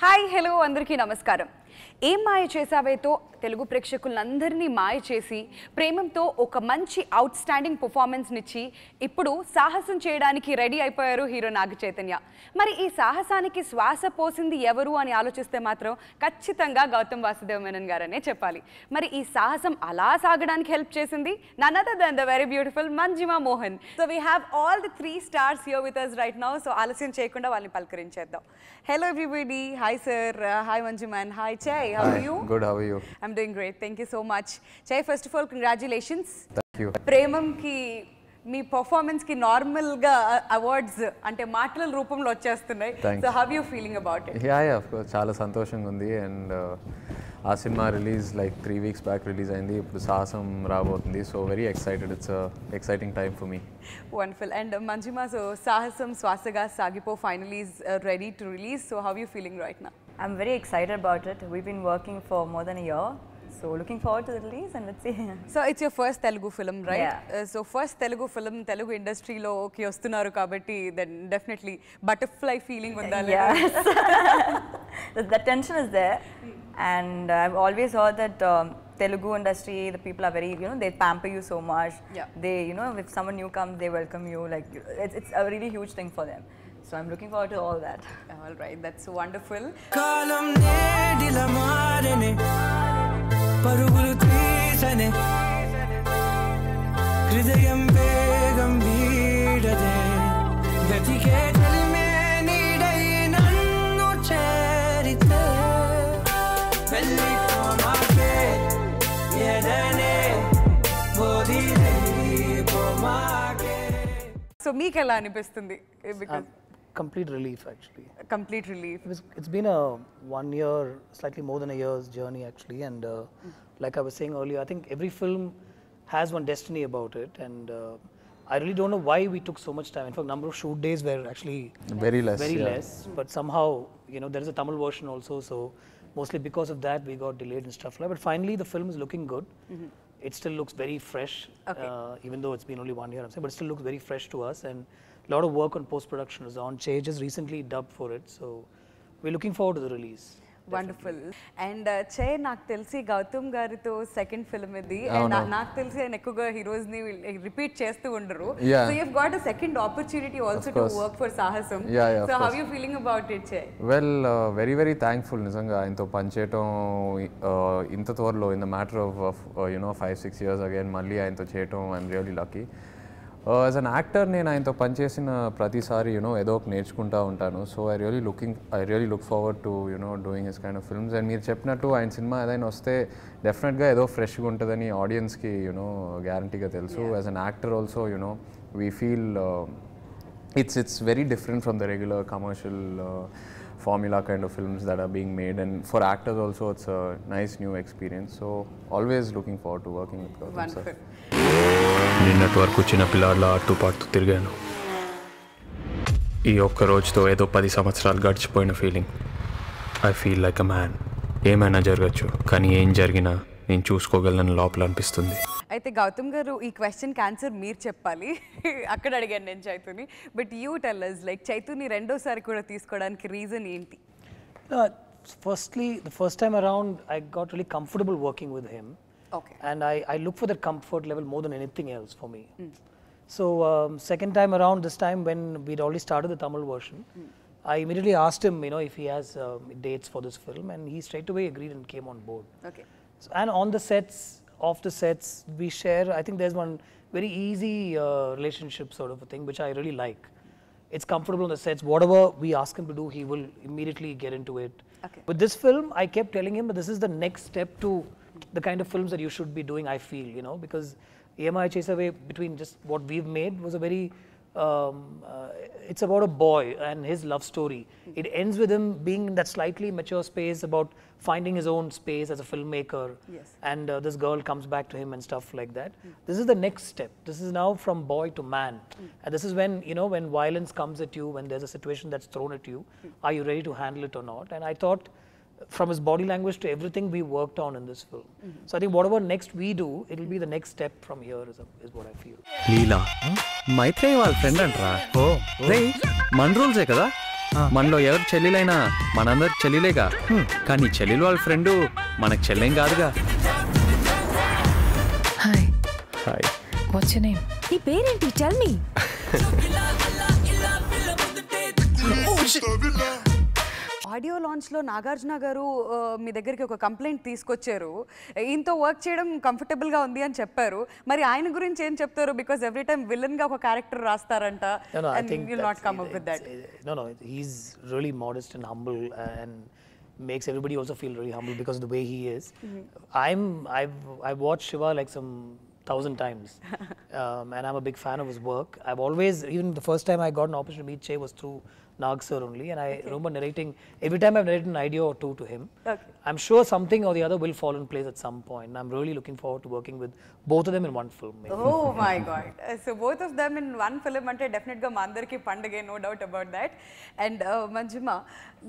Hi hello అందరికీ నమస్కారం ఏం మాయ చేశావేతో తెలుగు ప్రేక్షకులందరినీ మాయ చేసి ప్రేమంతో ఒక మంచి అవుట్ స్టాండింగ్ పర్ఫార్మెన్స్నిచ్చి ఇప్పుడు సాహసం చేయడానికి రెడీ అయిపోయారు హీరో నాగ చైతన్య. మరి ఈ సాహసానికి శ్వాస పోసింది ఎవరు అని ఆలోచిస్తే మాత్రం ఖచ్చితంగా గౌతమ్ వాసుదేవ్ మేనన్ గారనే చెప్పాలి. మరి ఈ సాహసం అలా సాగడానికి హెల్ప్ చేసింది none other than the very beautiful Manjima Mohan. So we have all the three stars here with us right now so ఆలస్యం చేయకుండా వాళ్ళని పలకరించేద్దాం. Hello everybody hi sir hi Manjima hi Chai how Hi, you good. How are you? I'm doing great thank you so much Chai first of all congratulations Thank you. ప్రేమంకి మీ పర్ఫార్మెన్స్కి నార్మల్గా awards అంటే మాటల రూపంలో వచ్చేస్తున్నాయి. So how you feeling about it yeah yeah course చాలా సంతోషంగా ఉంది. అండ్ ఆ cinema release like three weeks back release అయింది. ఇప్పుడు సాహసం రాబోతుంది. So very excited it's exciting time for me wonderful and Manjima so Sahasam Swasaga Sagipo final is ready to release so how you feeling right నా I'm very excited about it. We've been working for more than a year. So looking forward to the release and let's see. So it's your first Telugu film right Yeah. So first Telugu film Telugu ఇండస్ట్రీలోకి వస్తున్నారు కాబట్టి then definitely butterfly feeling ఉందా లేదా? yes. the, the tension is there. And I've always heard that um, Telugu industry, the people are very, you know, they pamper you so much. Yeah. They, you know, if someone new comes, they welcome you. Like, it's, it's a really huge thing for them. So I'm looking forward to all that. All right, that's wonderful. కాలం నేడిల మారనే పరుగులు తీసనే హృదయం వేగం వీడదే గతికే కలిమే నీడై నన్ను చేరితే వెళ్ళిపోమాకే ఎదనే వదిలేపోమాకే so మీకు ఎలా అనిపిస్తుంది because complete relief actually. A complete relief. It was, it's been a one year, slightly more than a year's journey actually, and uh, mm. like I was saying earlier, I think every film has one destiny about it, and uh, I really don't know why we took so much time. In fact, number of shoot days were actually very less, very yeah. less. Mm. But somehow, you know, there is a Tamil version also, so mostly because of that we got delayed and stuff like. that. But finally, the film is looking good. Mm-hmm. It still looks very fresh, okay. uh, even though it's been only one year. I'm saying, but it still looks very fresh to us and a lot of work on post production is on. Che just recently dubbed for it, so we're looking forward to the release. Wonderful and చే నాకు తెలిసి గౌతమ్ గారితో second film ఇది And అవును. నా- నాకు తెలిసి ఆయన ఎక్కువగా హీరోస్ ని రిపీట్ చేస్తూ ఉండరు Yeah. So you got a second opportunity also to course. Work for సాహసం Yeah, yeah, of so how course. You feeling about it చే వెల్ వెరీ వెరీ థ్యాంక్ఫుల్ నిజంగా ఆయనతో పనిచేయటం uh, ఇంత త్వరలో in the matter of you know five six years again మళ్ళీ ఆయనతో చేయటం I'm really lucky As an actor నేను ఆయనతో పనిచేసిన ప్రతిసారి యూనో ఏదో ఒక నేర్చుకుంటూ ఉంటాను so I really looking I really look forward to you know doing his kind of films and మీరు చెప్పినట్టు ఆయన సినిమా ఏదైనా వస్తే డెఫినెట్గా ఏదో ఫ్రెష్గా ఉంటుందని ఆడియన్స్కి యూనో గ్యారంటీగా తెలుసు as an actor also you know we feel it's it's very different from the regular commercial formula kind of films that are being made and for actors also it's a nice new experience so always looking forward to working with Gautham Wonderful. sir. నిన్నటి వరకు చిన్న పిల్లాడిలా ఆడుతూ పాడుతూ తిరిగాను. ఈ ఒక్క రోజుతో ఏదో పది సంవత్సరాలు గడిచిపోయిన feeling I feel like a man ఏమైనా జరగచ్చు కానీ ఏం జరిగినా నేను చూసుకోగలను లోపల అనిపిస్తుంది. అయితే గౌతమ్ గారు ఈ క్వశ్చన్ ఆన్సర్ మీరు చెప్పాలి. అక్కడ అడిగాను నేను చైతుని. But you tell us like చైతుని రెండోసారి కూడా తీసుకోవడానికి రీజన్ ఏంటి? Uh, firstly, the first time around, I got really comfortable working with Okay. And I, I look for that comfort level more than anything else for me. Mm. So um, second time around, this time when we'd already started the Tamil version, mm. I immediately asked him, you know, if he has um, dates for this film, and he straight away agreed and came on board. Okay. So, and on the sets, off the sets, we share. I think there's one very easy uh, relationship sort of a thing, which I really like. It's comfortable on the sets. Whatever we ask him to do, he will immediately get into it. Okay. With this film, I kept telling him that this is the next step to the kind of films that you should be doing. I feel, you know, because Ye Maaya Chesave between just what we've made was a very um, uh, it's about a boy and his love story. It ends with him being in that slightly mature space about finding his own space as a filmmaker. Yes. And uh, this girl comes back to him and stuff like that. This is the next step. This is now from boy to man. And this is when, you know, when violence comes at you, when there's a situation that's thrown at you, are you ready to handle it or not? And I thought from his body language to everything we worked on in this film. So I think whatever next we do, it'll be the next step from here is, is what I feel. Leela Maitreya వాళ్ళ friend అంటరా ఓ రే మన రూల్సే కదా మనలో ఎవరు చెల్లెలైనా మనందరు చెల్లెలేగా కానీ చెల్లెలు వాళ్ళ friend మనకు చెల్లెం కాదుగా hi hi what's your name నీ పేరేంటి టెల్ మీ ఆడియో లాంచ్లో నాగార్జున గారు మీ దగ్గరికి ఒక కంప్లైంట్ తీసుకొచ్చారు ఈయనతో వర్క్ చేయడం కంఫర్టబుల్గా ఉంది అని చెప్పారు మరి ఆయన గురించి ఏం చెప్తారు బికాస్ ఎవ్రీ టైం విలన్గా ఒక క్యారెక్టర్ రాస్తారంట makes everybody also feel really humble because of the way he is. I'm I've I've watched Shiva like some thousand times, um, and I'm a big fan of his work. I've always even the first time I got an opportunity to meet Che was through Nag sir only, and I remember narrating every time I've narrated an idea or two to him. Okay. I'm sure something or the other will fall in place at some point. And I'm really looking forward to working with both of them in one film. maybe. Oh my god so both of them in one film అంటే డెఫినెట్గా మా అందరికీ పండగే no doubt about that and Manjima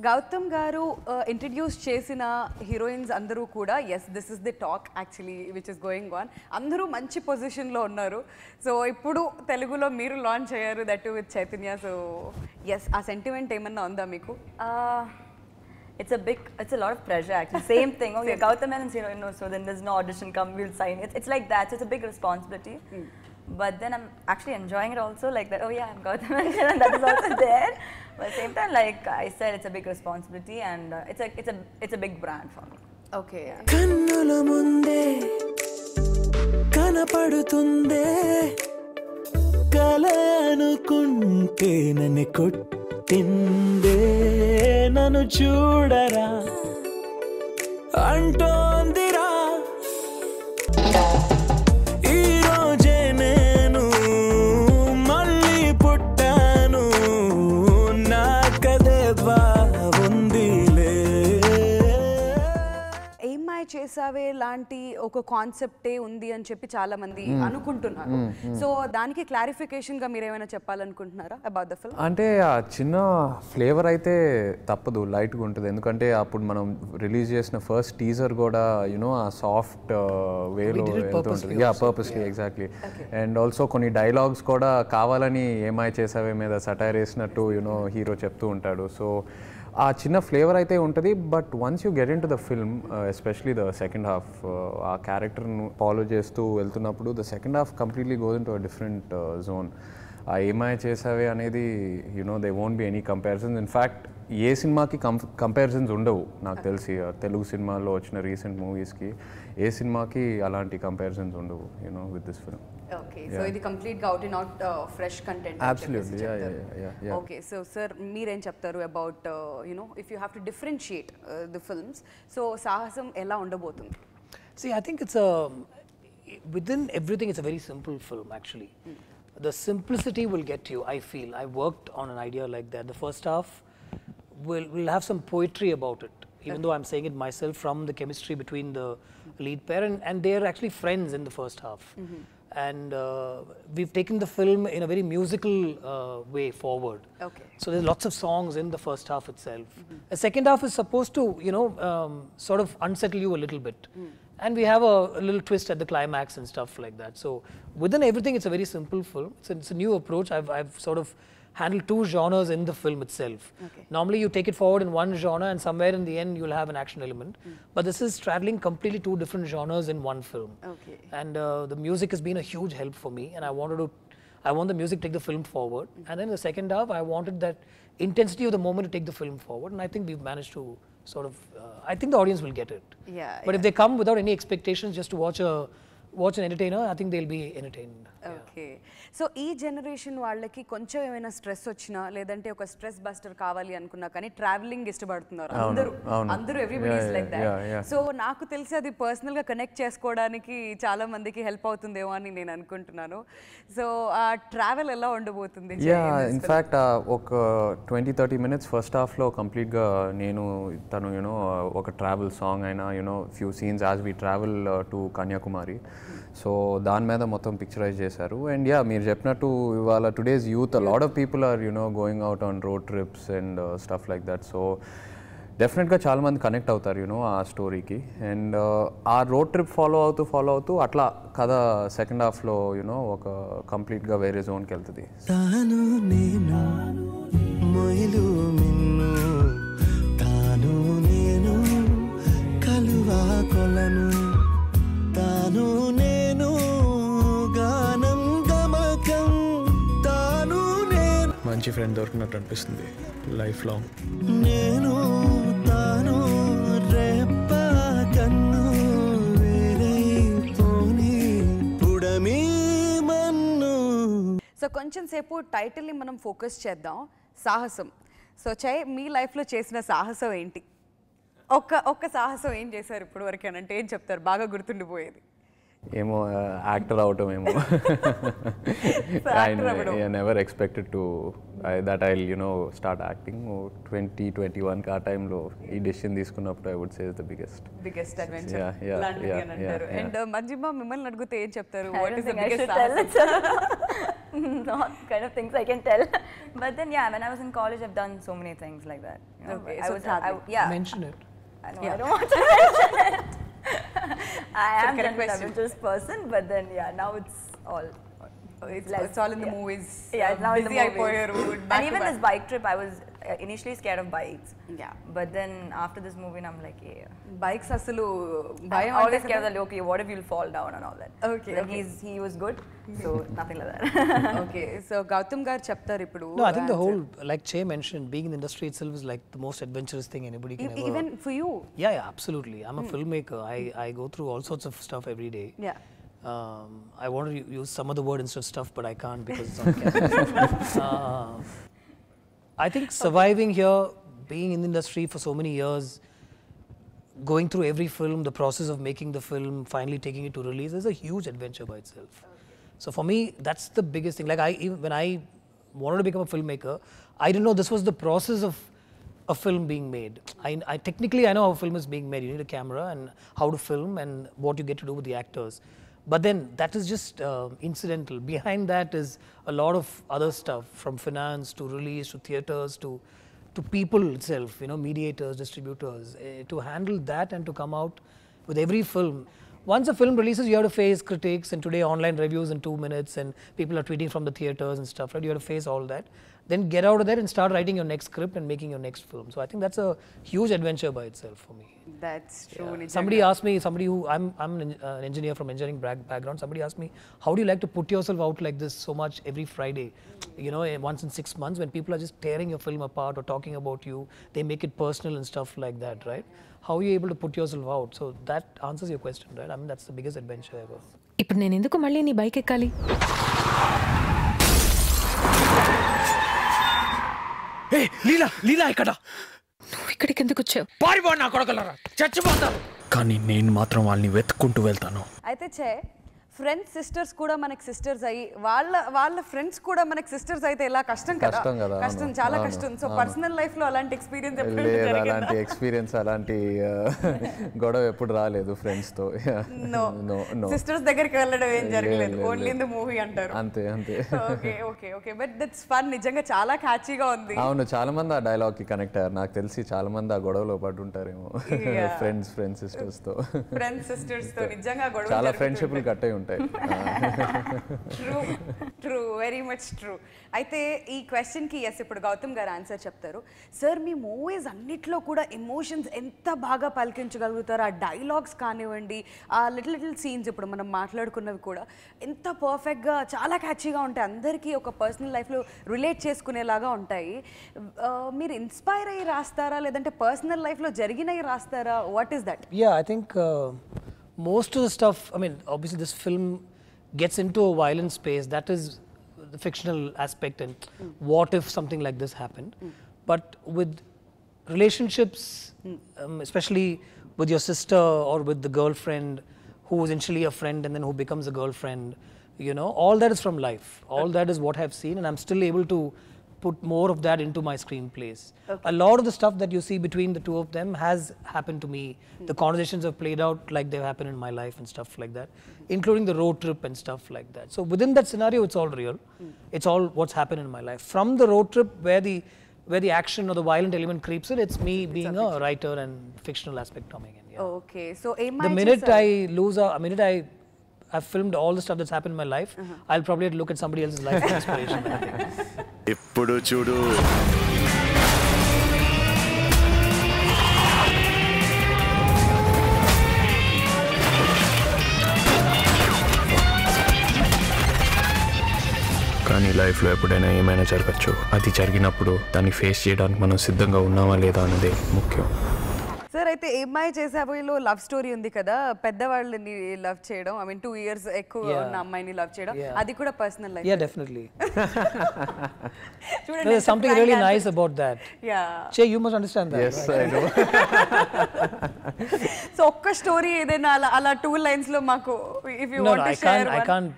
Gautham గారు introduce చేసిన heroines అందరూ కూడా yes this is the talk actually which is going on అందరూ మంచి పొజిషన్లో ఉన్నారు సో ఇప్పుడు తెలుగులో మీరు లాంచ్ అయ్యారు that with Chaitanya so yes ఆ సెంటిమెంట్ ఏమన్నా uh, it's a big it's a lot of pressure actually. Same thing okay Gautham and you know so then there's no audition come we'll sign. It's, it's like that so it's a big responsibility. Mm. but then I'm actually enjoying it also like that oh yeah I'm Gautham Menon and that is also there. But at the same time like I said it's a big responsibility and uh, it's a it's a it's a big brand for me. Okay కన్నుల తిందే నన్ను చూడరా. అంటూ చేసావే లాంటి ఒక కాన్సెప్టే ఉంది అని చెప్పి చాలా మంది అనుకుంటున్నారు. సో దానికి క్లారిఫికేషన్గా మీరు ఏమైనా చెప్పాలనుకుంటున్నారా అబౌట్ ద ఫిల్మ్ అంటే ఆ చిన్న ఫ్లేవర్ అయితే తప్పదు లైట్గా ఉంటుంది. ఎందుకంటే అప్పుడు మనం రిలీజ్ చేసిన ఫస్ట్ టీజర్ కూడా యూనో ఆ సాఫ్ట్ వేలో వెళ్తుంటుంది yeah purposely exactly and also కొన్ని డైలాగ్స్ కూడా కావాలని ఏమై చేసావే మీద సటైర్ వేసినట్టు యూనో హీరో చెప్తూ ఉంటాడు. సో ఆ చిన్న ఫ్లేవర్ అయితే ఉంటుంది but once you get in to the film uh, especially the second half uh, ఆ క్యారెక్టర్ను ఫాలో చేస్తూ వెళ్తున్నప్పుడు the second half completely goes in to different uh, zone. ఆ ఏమై చేసావే అనేది you know they won't be any comparisons in fact ఏ సినిమాకి com comparisons ఉండవు నాకు తెలిసి తెలుగు సినిమాల్లో వచ్చిన రీసెంట్ మూవీస్కి ఏ సినిమాకి అలాంటి కంపారిజన్స్ ఉండవు you know with this film okay so ఇది కంప్లీట్గా out in out fresh content Absolutely, yeah, yeah, yeah, yeah, yeah. Okay so sir మీరేం చెప్తారు about if you have to differentiate the films so Sahasam ఎలా ఉండబోతుంది See, I think it's a within everything. It's a very simple film, actually. The simplicity will get you. I feel. I worked on an idea like that. The first half will will have some poetry about it, even though I'm saying it myself from the chemistry between the lead pair, and, and they are actually friends in the first half. And uh, we've taken the film in a very musical uh, way forward. Okay. So there's lots of songs in the first half itself. The second half is supposed to, you know, um, sort of unsettle you a little bit. And we have a, a little twist at the climax and stuff like that. So within everything, it's a very simple film. It's a, it's a new approach. I've, I've sort of handled two genres in the film itself. Okay. Normally, you take it forward in one genre, and somewhere in the end, you'll have an action element. But this is straddling completely two different genres in one film. Okay. And uh, the music has been a huge help for me, and I wanted to, I want the music to take the film forward. And then the second half, I wanted that intensity of the moment to take the film forward, and I think we've managed to sort of. I think the audience will get it. Yeah, But if they come without any expectations, just to watch a watch an entertainer, I think they'll be entertained. Oh. Okay so ఈ generation వాళ్ళకి కొంచెం ఏమైనా stress వచ్చినా లేదంటే ఒక stress buster కావాలి అనుకున్నా కానీ ట్రావెలింగ్ ఇష్టపడుతున్నారు. అందరూ. అందరూ ఎవ్రీబడి లైక్. దట్ సో నాకు తెలిసి అది పర్సనల్గా కనెక్ట్ చేసుకోవడానికి చాలా మందికి హెల్ప్ అవుతుందేమో అని నేను అనుకుంటున్నాను. సో ఆ ట్రావెల్ ఎలా ఉండబోతుంది? యా ఇన్ఫ్యాక్ట్ ఒక ట్వంటీ థర్టీ మినిట్స్ ఫస్ట్ హాఫ్లో కంప్లీట్గా నేను తను యూనో ఒక ట్రావెల్ సాంగ్ అయినా you know few scenes as we travel to Kanyakumari so దాని మీద మొత్తం పిక్చరైజ్ చేశారు. అండ్ యా మీరు చెప్పినట్టు ఇవాళ today's youth lot of people are you know going out on road trips and stuff like that so డెఫినెట్గా చాలామంది connect అవుతారు యూనో ఆ స్టోరీకి అండ్ uh, ఆ రోడ్ ట్రిప్ ఫాలో అవుతూ ఫాలో అవుతూ అట్లా కథ సెకండ్ హాఫ్లో యూనో ఒక కంప్లీట్గా వేరే జోన్కి వెళ్తుంది. నేను కలువా కొలను. తాను నేను గానం గమకం తాను నేను మంచి ఫ్రెండ్ దొరికినట్టు అనిపిస్తుంది లైఫ్ లాంగ్ నేను తాను రేప కన్ను సో కొంచెం సేపు టైటిల్ని మనం ఫోకస్ చేద్దాం. సాహసం. సో చై మీ లైఫ్లో చేసిన సాహసం ఏంటి? ఒక్క ఒక్క సాహసం ఏం చేశారు ఇప్పుడు వరకు అని అంటే ఏం చెప్తారు? బాగా గుర్తుండిపోయేది. ఏమో యాక్టర్ అవటం ఏమో actor అవ్వడం. Never expected to that I you know start acting twenty twenty వన్కి ఆ టైంలో ఈ డెసిషన్ తీసుకున్నప్పుడు I would say the biggest biggest adventure Yeah, yeah, లాంటిది yeah, అని అంటారు yeah, yeah. అండ్ మంజిమా మిమ్మల్ని అడిగితే ఏం చెప్తారు I what don't is the think I biggest should tell it. Not kind of things I can tell. But then, yeah, when I was in college, I've done so many things like that. you know. Okay, I so was, it's I, yeah. Mention it. I know, I don't want to mention it. I am a religious person, but then yeah, now it's all it's, it's, all in the yeah. movies. Yeah, uh, now busy in the movies. And even this bike trip, I was uh, initially scared of bikes. Yeah. But then after this movie, I'm like, yeah. Bikes asalu. I'm always scared like okay, what if you'll fall down and all that. Okay. Okay. he's he was good, so nothing like that. okay. So Gautam gar chapter ipudu. No, I think the whole like Che mentioned, being in the industry itself is like the most adventurous thing anybody can e ever. Even for you. Yeah, yeah, absolutely. I'm a mm. filmmaker. I I go through all sorts of stuff every day. Yeah. Um, I want to use some other word instead of stuff, but I can't because it's on camera. uh, I think surviving here, being in the industry for so many years, going through every film, the process of making the film, finally taking it to release is a huge adventure by itself. So for me, that's the biggest thing. Like I, when I wanted to become a filmmaker, I didn't know this was the process of a film being made. I, I technically I know how a film is being made. You need a camera and how to film and what you get to do with the actors. But then that is just uh, incidental. Behind that is a lot of other stuff, from finance to release to theaters to to people itself, you know, mediators, distributors, eh, to handle that and to come out with every film. Once a film releases, you have to face critics, and today online reviews in two minutes, and people are tweeting from the theaters and stuff, right? You have to face all that Then get out of there and start writing your next script and making your next film. So I think that's a huge adventure by itself for me. That's true Somebody asked me, somebody who I'm, I'm an, en- uh, an engineer from engineering back- background. Somebody asked me, how do you like to put yourself out like this so much every Friday? You know, eh, once in six months when people are just tearing your film apart or talking about you, they make it personal and stuff like that, right? How are you able to put yourself out? So that answers your question, right? I mean, that's the biggest adventure ever. ఇప్పుడు నేను ఎందుకు మళ్ళీ నీ bike ఎక్కాలి ఏ లీలా లీలా ఇక్కడ నువ్వు ఇక్కడికి ఎందుకు వచ్చావు? పారిపో నా కొడకలరా. చచ్చిపోతారు కానీ నేను మాత్రం వాళ్ళని వెతుక్కుంటూ వెళ్తాను. అయితే చే ఫ్రెండ్స్ సిస్టర్స్ కూడా మనకి సిస్టర్స్ అయ్యి వాళ్ళ వాళ్ళ ఫ్రెండ్స్ కూడా మనకి సిస్టర్స్ అయితే ఎలా కష్టం కదా? కష్టం కదా, కష్టం చాలా కష్టం. సో. పర్సనల్ లైఫ్లో అలాంటి ఎక్స్పీరియన్స్ ఎప్పుడు లేదు? అలాంటి ఎక్స్పీరియన్స్ అలాంటి ఆ, గొడవ ఎప్పుడు రాలేదు నో నో సిస్టర్స్ దగ్గరికి వెళ్ళడం ఏం లేదు, జరగలేదు. లేదు, ఓన్లీ ఇన్ ద. మూవీ అంటారు. అంతే అంతే. Okay okay okay but that's fun నిజంగా చాలా క్యాచీగా ఉంది. అవును చాలా మంది ఆ డైలాగ్కి కనెక్ట్ అయ్యారు. నాకు తెలిసి చాలా మంది ఆ గొడవలో పడ్డుంటారేమో Yeah. ఫ్రెండ్స్ ఫ్రెండ్స్ సిస్టర్స్తో. ఫ్రెండ్స్ సిస్టర్స్తో. నిజంగా గొడవ చాలా ఫ్రెండ్షిప్లు కట్ అయి ఉంటాయి. True true very much true అయితే ఈ క్వశ్చన్కి ఎస్ ఇప్పుడు గౌతమ్ గారు ఆన్సర్ చెప్తారు. సార్ మీ మూవీస్ అన్నిట్లో కూడా ఎమోషన్స్ ఎంత బాగా పలికించగలుగుతారు? ఆ డైలాగ్స్ కానివ్వండి ఆ లిటిల్ లిటిల్ సీన్స్ ఇప్పుడు మనం మాట్లాడుకున్నవి కూడా ఎంత పర్ఫెక్ట్గా చాలా క్యాచీగా ఉంటాయి. అందరికీ ఒక పర్సనల్ లైఫ్లో రిలేట్ చేసుకునేలాగా ఉంటాయి. మీరు ఇన్స్పైర్ అయ్యి రాస్తారా? లేదంటే పర్సనల్ లైఫ్లో జరిగినవి రాస్తారా? What is that I think uh, most of the stuff, I mean, obviously, this film gets into a violent space. That is the fictional aspect, and what if something like this happened. But with relationships, um, especially with your sister or with the girlfriend who was initially a friend and then who becomes a girlfriend, you know, all that is from life. All that is what I've seen, and I'm still able to put more of that into my screenplays. Okay. A lot of the stuff that you see between the two of them has happened to me. Hmm. The conversations have played out like they've happened in my life and stuff like that, hmm. including the road trip and stuff like that. So within that scenario, it's all real. Hmm. It's all what's happened in my life. From the road trip where the where the action or the violent element creeps in, it's me it's being a, a, writer and fictional aspect coming in. Yeah. Okay, so am the minute I lose a, a minute I I've filmed all the stuff that's happened in my life. Uh -huh. I'll probably look at somebody else's life for inspiration. ఎప్పుడు ఇప్పుడు చూడు. కానీ లైఫ్లో ఎప్పుడైనా ఏమైనా జరగచ్చు. అది జరిగినప్పుడు దాన్ని ఫేస్ చేయడానికి మనం సిద్ధంగా ఉన్నామా లేదా అన్నదే ముఖ్యం. సార్ అయితే ఏమ్మాయి చేసే అబ్బాయిలో లవ్ స్టోరీ ఉంది కదా పెద్దవాళ్ళని లవ్ చేయడం ఐ మీన్ టూ ఇయర్స్ ఎక్కువ ఉన్న అమ్మాయిని లవ్ చేయడం అది కూడా పర్సనల్ లైఫ్ యా డెఫినెట్లీ చూడండి something really nice about that yeah Chay you must understand that yes i know. So ఒక్క స్టోరీ ఏదైనా అలా అలా టూ లైన్స్లో మాకు if you want to share I can't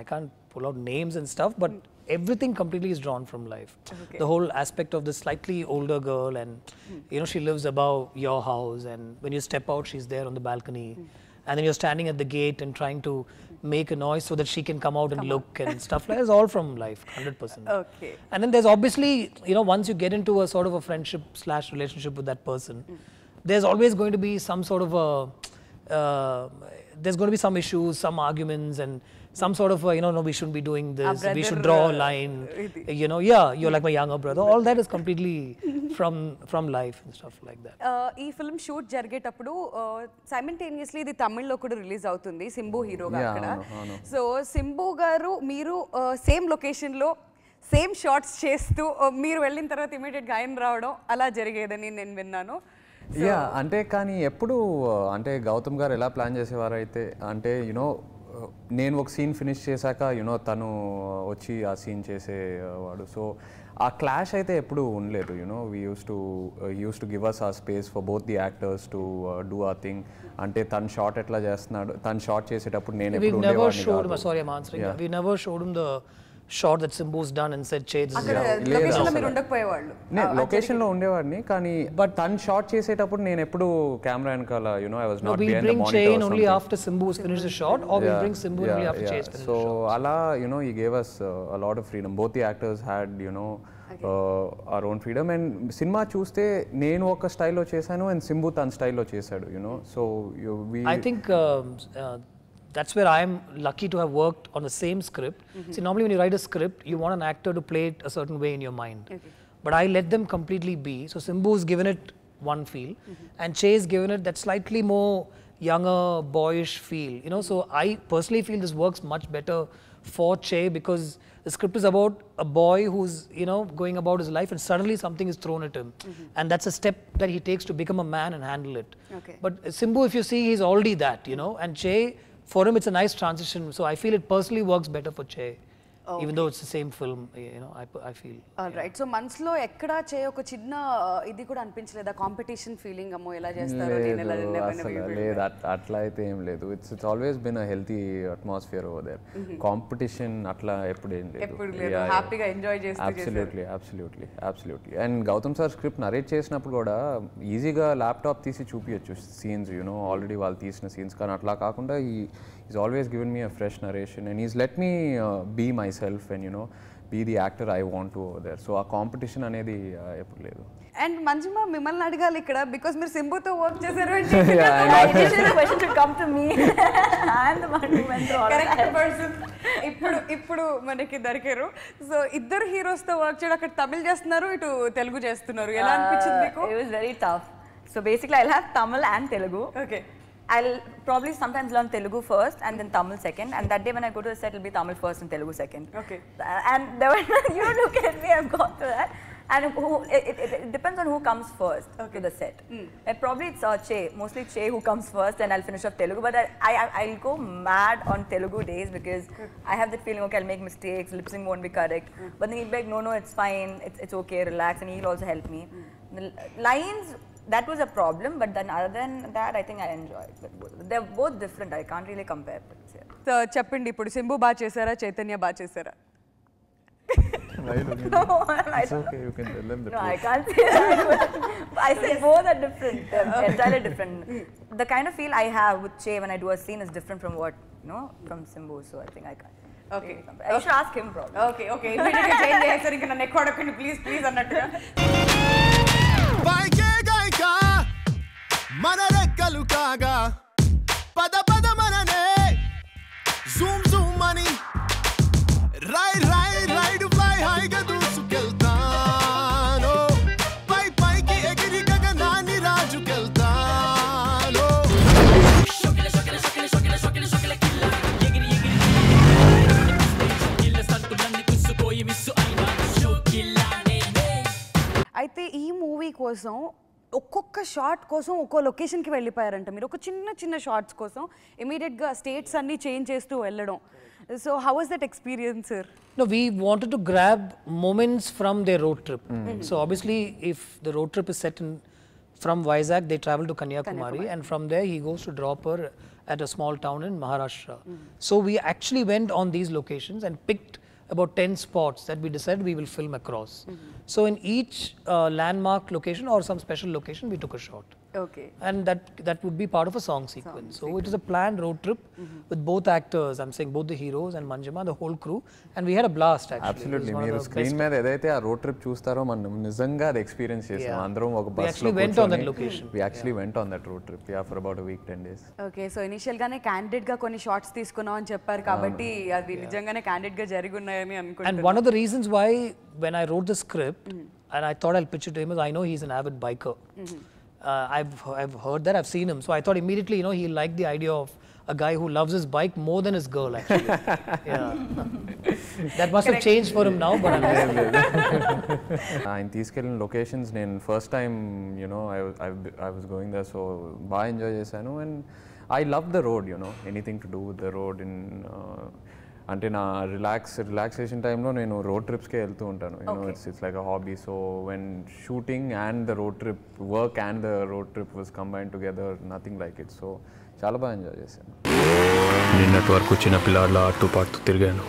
I can't pull out names and stuff but everything completely is drawn from life. Okay. The whole aspect of the slightly older girl, and hmm. you know, she lives above your house, and when you step out, she's there on the balcony, hmm. and then you're standing at the gate and trying to make a noise so that she can come out and look and stuff like that. It's all from life, hundred percent. Okay. And then there's obviously, you know, once you get into a sort of a friendship slash relationship with that person, hmm. there's always going to be some sort of a, uh, there's going to be some issues, some arguments, and some sort of, a, you know, no, we shouldn't be doing this. We should draw a uh, line. You know, yeah, you're like my younger brother. All that is completely from from life and stuff like that. ఈ film shoot జరిగేటప్పుడు simultaneously ఇది తమిళ్ళో కూడా release అవుతుంది సింబు హీరోగా Yeah, అక్కడ. So Simbu గారు మీరు సేమ్ లొకేషన్లో సేమ్ షార్ట్స్ చేస్తూ uh, మీరు వెళ్ళిన తర్వాత ఇమీడియట్గా ఆయన రావడం అలా జరిగేదని నేను విన్నాను యా అంటే కానీ ఎప్పుడు అంటే గౌతమ్ గారు ఎలా ప్లాన్ చేసేవారు అయితే అంటే యునో నేను ఒక సీన్ ఫినిష్ చేశాక యునో తను వచ్చి ఆ సీన్ చేసేవాడు సో ఆ క్లాష్ అయితే ఎప్పుడు ఉండలేదు you know we use to use to give us uh space for both the actors to do uh thing అంటే తను షార్ట్ ఎట్లా చేస్తున్నాడు తను షార్ట్ చేసేటప్పుడు నేను ఎప్పుడు ఉండేవాడిని showed him. కాదు. Sorry, I'm answering. Yeah. We never showed him the shot that Simbu's done and said, "Che, this is అక్కడ లేదు లొకేషన్ లో అసలు. మీరు ఉండకపోయేవాళ్ళు నేను లొకేషన్ లో ఉండేవాడిని కానీ బట్ తను షార్ట్ చేసేటప్పుడు నేను ఎప్పుడు కెమెరా వెనకాల you know I was No, not we behind the bring monitor Chain only after Simbu's finished the shot, or we bring Simbu only after Che's finished so the shot. అలా you know ఈ gave us a lot of freedom both the actors had you know are own freedom and cinema చూస్తే నేను ఒక స్టైల్లో చేశాను and Simbu తన స్టైల్లో చేశాడు you know so I think um, uh, that's where I'm lucky to have worked on the same script. Mm-hmm. See, normally when you write a script, you want an actor to play it a certain way in your mind. But I let them completely be. So Simbu's given it one feel, mm-hmm. and Che's given it that slightly more younger, boyish feel. You know, so I personally feel this works much better for Che because the script is about a boy who's you know going about his life and suddenly something is thrown at him, mm-hmm. and that's a step that he takes to become a man and handle it. Okay. But Simbu, if you see, he's already that, you know. And Che, for him, it's a nice transition. So I feel it personally works better for Che, even though it's the same film. You know, I, I feel. Right so మనసులో ఎక్కడా చే ఒక చిన్న uh, ఇది కూడా అనిపించలేదా? Competition feeling అమ్మో ఎలా చేస్తారు నేను ఎలా లేదు అట్లా అయితే ఏం లేదు. It's it's always bin a healthy atmosphere over there competition అట్లా ఎప్పుడు ఏం లేదు. ఎప్పుడు లేదు. Happy గా enjoy చేస్తూ absolutely absolutely absolutely and Gautham sir script narrate చేసినప్పుడు కూడా ఈజీగా ల్యాప్టాప్ తీసి చూపించచ్చు సీన్స్ యూనో ఆల్రెడీ వాళ్ళు తీసిన సీన్స్ కానీ అట్లా కాకుండా ఈ is always given me a fresh narration and is let me be myself and you know be the actor I want to there so ఆ కాంపిటీషన్ అనేది ఎప్పుడు లేదు. అండ్ మంచిమా మిమ్మల్ని అడగాలి ఇక్కడ బికాస్ మీరు సింబుతో వర్క్ చేశారు ఇప్పుడు ఇప్పుడు మనకి దొరికారు. సో ఇద్దరు హీరోస్తో వర్క్ చేయడం అక్కడ తమిళ చేస్తున్నారు ఇటు తెలుగు చేస్తున్నారు. ఎలా అనిపించింది మీకు? Very tough so basically I have Tamil and Telugu okay I'll probably sometimes learn Telugu first and then Tamil second. And that day when I go to the set, it'll be Tamil first and Telugu second. Okay. And there were, you look at me, I've got through that. And who, it, it, it depends on who comes first to the set. Hmm. And probably it's uh, Che, mostly Che who comes first and I'll finish off Telugu. But I, I, I'll go mad on Telugu days because I have that feeling, okay, I'll make mistakes, lip sync won't be correct. Hmm. But then he'll be like, no, no, it's fine, it's, it's okay, relax. And he'll also help me. Hmm. The lines, that was a problem, but then other than that, I think I enjoyed. But bo- they're both different. I can't really compare. But yeah. So చెప్పండి ఇప్పుడు సింబు బాగా చేశారా చైతన్య బాగా చేశారా no, I It's okay, you can tell them the No, I truth. can't say that. I say both are different, they're entirely different. The kind of feel I have with Che when I do a scene is different from what, you know, from Simbu. So I think I can't. Okay. really compare. You should ask him probably. Okay okay ఇమీడియట్గా change చేస్తారు ఇంకా నన్ను ఎక్కువ అడగండి please please అన్నట్టుగా పైకే గాయక మన రెక్కలు కాగా పద పద మననే. జూమ్ జూమ్ అని. రై రై రైడ్ ఫ్లై హైగా దూసుకెళ్తాను. పై పైకి ఎగిరి గగనాన్ని రాజుకెళ్తాను. అయితే ఈ మూవీ కోసం ఒక్కొక్క షార్ట్ కోసం ఒక్కో లొకేషన్కి వెళ్ళిపోయారంట మీరు ఒక చిన్న చిన్న షార్ట్స్ కోసం ఇమీడియట్గా స్టేట్స్ అన్నీ చేంజ్ చేస్తూ వెళ్ళడం so how was that experience sir No, we wanted to grab moments from their road trip. So obviously, if the road trip is set in from Vizag, they travel to Kanyakumari, and from there he goes to drop her at a small town in Maharashtra. So we actually went on these locations and picked about 10 spots that we decided we will film across. So in each uh, landmark location or some special location, we took a shot. Okay And that that would be part of a song sequence. so it was a planned road trip with both actors. I'm saying both the heroes and Manjima, the whole crew, and we had a blast. Actually, of మీరు screen మీద ఏదైతే ఆ road trip చూస్తారో మనం నిజంగా అది experience చేసాం Yeah. అందరం ఒక We bus actually went on that location. We actually went on that road trip yeah for about week ten days okay so ఇనిషియల్గానే క్యాండిడేట్గా కొన్ని షార్ట్స్ తీసుకున్నాం అని చెప్పారు కాబట్టి అది నిజంగానే క్యాండిడేట్గా జరిగి ఉన్నాయని And one of the reasons why, when I wrote the script, and I thought I'll pitch it to him, is I know he's an avid biker. Uh, I've, I've heard that, I've seen him. So I thought immediately, you know, he liked the idea of a guy who loves his bike more than his girl, actually. yeah. that must have changed for him now, but I'm In these locations, in first time, you know, I, I, I was going there, so I enjoy Jesano and I love the road, you know, anything to do with the road. In, uh, అంటే నా relax relaxation టైంలో నేను road ట్రిప్స్కే వెళ్తూ ఉంటాను. You know it's it's like a hobby so when shooting and the road trip work and the road trip was combine together nothing like it so చాలా బాగా enjoy చేశాను. నిన్నటి వరకు చిన్న పిల్లాడిలా అటు పాటు తిరిగాను.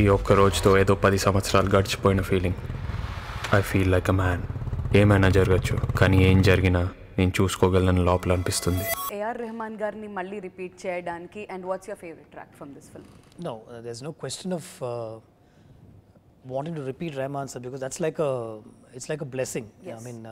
ఈ ఒక్క రోజుతో ఏదో పది సంవత్సరాలు గడిచిపోయిన feeling I feel like a man ఏమైనా జరగచ్చు కానీ ఏం జరిగినా నేను చూసుకోగలను లోపల అనిపిస్తుంది. ఏఆర్ రెహమాన్ గారిని మళ్ళీ రిపీట్ చేయడానికి and what's your favourite track from this film no there is no question of wanting to repeat Rahman sir because that's like it's like a blessing I mean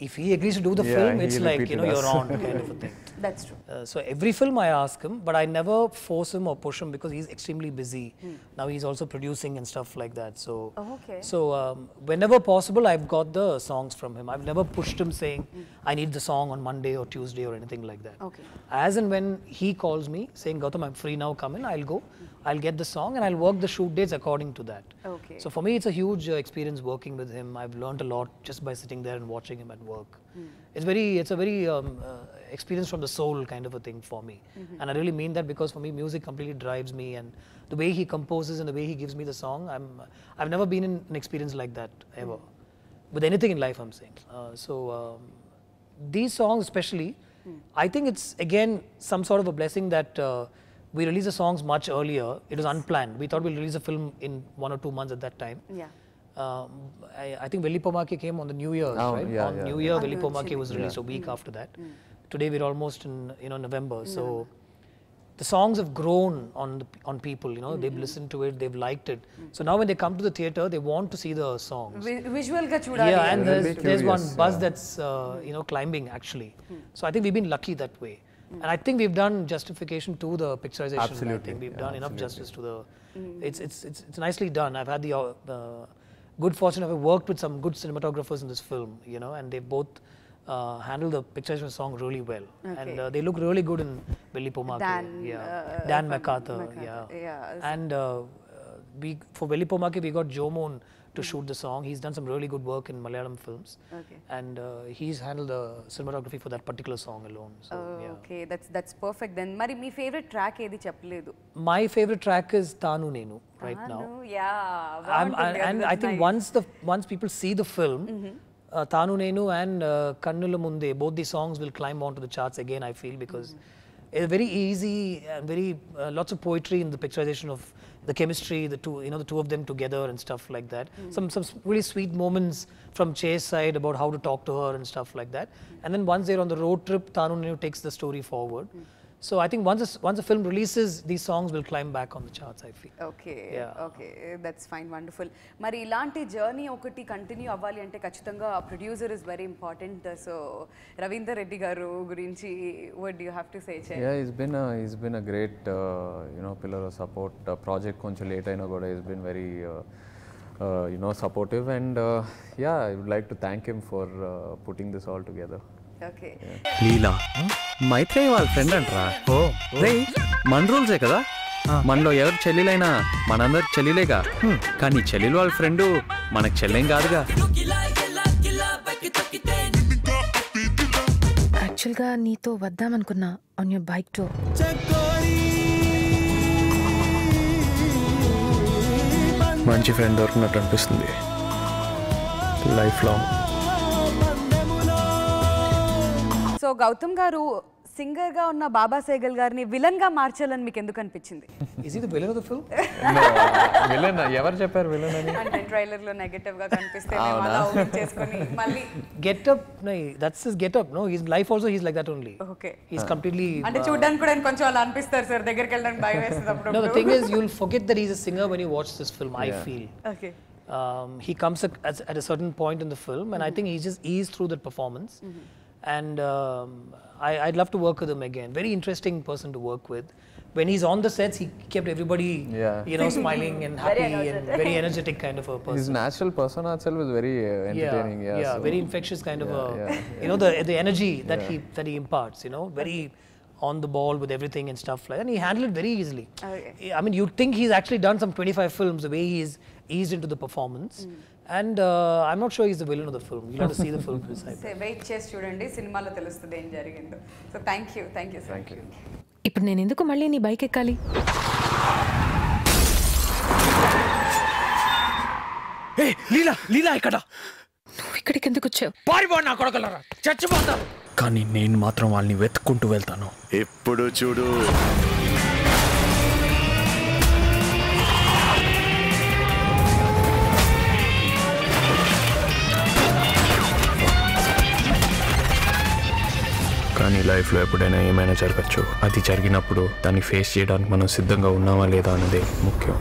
if he agrees to do the yeah, film, it's like, you know, us. you're on kind of a thing. That's true. Uh, so every film I ask him, but I never force him or push him because he's extremely busy. Hmm. Now he's also producing and stuff like that. So, oh, okay. so um, whenever possible, I've got the songs from him. I've never pushed him saying, hmm. I need the song on Monday or Tuesday or anything like that. Okay. As and when he calls me saying, Gautham, I'm free now, come in, I'll go. Hmm. I'll get the song and I'll work the shoot dates according to that. Okay. So for me, it's a huge uh, experience working with him. I've learned a lot just by sitting there and watching him at work. It's very, it's a very um, uh, experience from the soul kind of a thing for me, and I really mean that because for me, music completely drives me, and the way he composes and the way he gives me the song, I'm, I've never been in an experience like that ever, with anything in life. I'm saying. Uh, so um, these songs, especially, I think it's again some sort of a blessing that we released the songs much earlier. It was unplanned. We thought we'll release a film in one or two months at that time. Yeah. Um, I, I, think Velipomake came on the New Year's, oh, right? Yeah, on yeah, New Year, yeah. Velipomake was released yeah. a week mm. after that. Mm. Today we're almost in you know November, mm. so the songs have grown on the, on people. You know, mm -hmm. they've mm-hmm. listened to it, they've liked it. Mm. So now when they come to the theater, they want to see the songs. Vi visual kachuda. Yeah, and there's, there's one buzz yeah. that's uh, you know climbing actually. Mm. So I think we've been lucky that way and I think we've done justification to the picturization. I Absolutely, think we've yeah, done enough justice to the. It's, it's it's it's nicely done. I've had the uh, uh, good fortune of worked with some good cinematographers in this film, you know, and they both. Uh, handle the picturization song really well, and uh, they look really good in Velipomake. Dan, yeah, uh, Dan from MacArthur, MacArthur, yeah, yeah. and uh, uh, we for Velipomake we got Jomon to shoot the song. He's done some really good work in Malayalam films, okay. and uh, he's handled the cinematography for that particular song alone. So, oh, yeah. okay, that's that's perfect then. Mari, my favorite track edi chappaledu. My favorite track is Tanu Nenu right Tanu, now. Yeah, I, and I think nice. once the once people see the film. Mm -hmm. Uh, Tanu Nenu and uh, Kannula Munde, both these songs will climb onto the charts again, I feel, because mm -hmm. it's very easy and very, uh, lots of poetry in the picturization of the chemistry, the two you know the two of them together and stuff like that. Hmm. Some some really sweet moments from Chase side about how to talk to her and stuff like that. And then once they're on the road trip, Tanu Nenu takes the story forward. Hmm. So I think once a, once a film releases, these songs will climb back on the charts. I feel. Okay. Yeah. Okay. Eh, that's fine. Wonderful. Mari Ilanti journey okati continue avali ante kachitanga producer is very important. Eh, so Ravinder Reddy garu Gurinchi, what do you have to say? Chai? Yeah, he's been a he's been a great uh, you know pillar of support. Project koncha I know, goda. He's been very uh, uh, you know supportive and yeah, I would like to thank him for putting this all together. Leela. Maitreya వాళ్ళ friend అంటరా. ఓ మన రూల్సే కదా? మనలో ఎవరు చెల్లెలైనా మనందరు చెల్లిలేగా. కానీ చెల్లెలు వాళ్ళ friend మనకు చెల్లెం కాదుగా. యాక్చువల్గా నీతో వద్దామనుకున్నా ఆన్ యూర్ బైక్ టు మంచి ఫ్రెండ్ దొరికినట్టు అనిపిస్తుంది. లైఫ్ లాంగ్ సో గౌతమ్ గారు సింగర్గా ఉన్న బాబా సేగల్ గారిని విలన్గా మార్చాలని మీకు ఎందుకు అనిపించింది? ఇస్ ఇది villain of the film villain ఎవరు చెప్పారు విలన్ అని? అంటే ట్రైలర్లో నెగటివ్గా కనిపిస్తే మేము అలా చేసుకొని మళ్ళీ get up no that's his get up no his life also his like that only okay completely అంటే uh, చూడడానికి కూడా కొంచెం అలా అనిపిస్తారు సార్ దగ్గరికి వెళ్ళడానికి భయం వేస్తుంది అప్పుడు no thing is you will forget that a singer when you watch this film I feel okay Um, he comes at, at a certain point in the film, and mm-hmm. I think he just eased through that performance. Mm-hmm. and um, I, would love to work with him again. Very interesting person to work with. When he's on the sets, he kept everybody, yeah. you know, smiling and happy very and very energetic kind of a person. His natural persona itself is very uh, entertaining. Yeah, yeah, yeah so very infectious kind yeah, of a, you know, the the energy that he that he imparts. You know, very on the ball with everything and stuff like that. And he handled it very easily. Okay. I mean, you'd think he's actually done some 25 films the way he's eased into the performance. Mm. I'm not sure he's the villain of the film. You'll have to see the film to decide. Wait చేసి చూడండి సినిమాలో తెలుస్తుంది ఏం జరిగిందో. So thank you thank you thank you ఇప్పుడు నేను ఎందుకు మళ్ళీ నీ బైక్ ఎక్కాలి? ఏ లీలా లీలా ఇక్కడ నువ్వు ఇక్కడికి ఎందుకు వచ్చావు? పారిపో నా కొడకలరా. చచ్చిపోతారు కానీ నేను మాత్రం వాళ్ళని వెతుక్కుంటూ వెళ్తాను. ఎప్పుడు చూడు. కానీ లైఫ్లో ఎప్పుడైనా ఏమైనా జరగచ్చు. అది జరిగినప్పుడు దాన్ని ఫేస్ చేయడానికి మనం సిద్ధంగా ఉన్నామా లేదా అన్నదే ముఖ్యం.